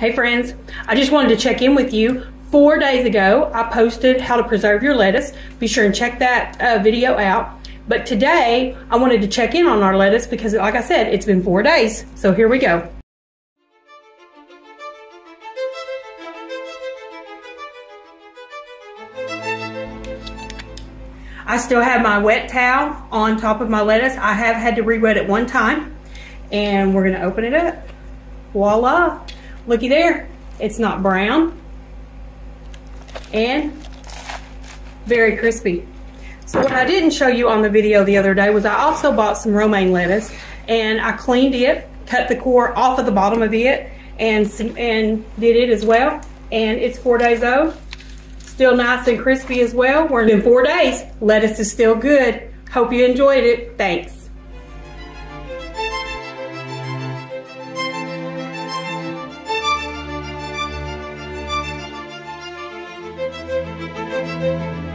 Hey friends, I just wanted to check in with you. Four days ago, I posted how to preserve your lettuce. Be sure and check that uh, video out. But today, I wanted to check in on our lettuce because like I said, it's been four days. So here we go. I still have my wet towel on top of my lettuce. I have had to re-wet it one time. And we're gonna open it up. Voila. Looky there. It's not brown. And very crispy. So what I didn't show you on the video the other day was I also bought some romaine lettuce and I cleaned it, cut the core off of the bottom of it and, and did it as well. And it's four days old Still nice and crispy as well. We're in four days. Lettuce is still good. Hope you enjoyed it. Thanks. Música